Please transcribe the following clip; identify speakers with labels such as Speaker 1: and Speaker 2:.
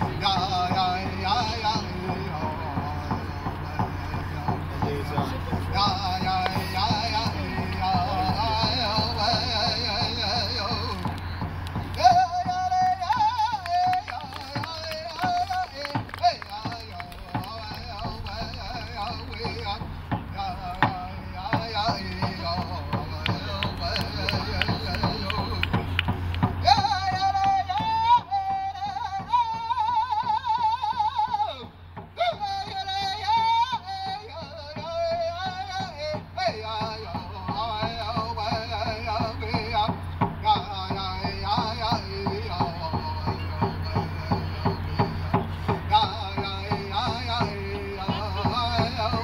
Speaker 1: Now, I, I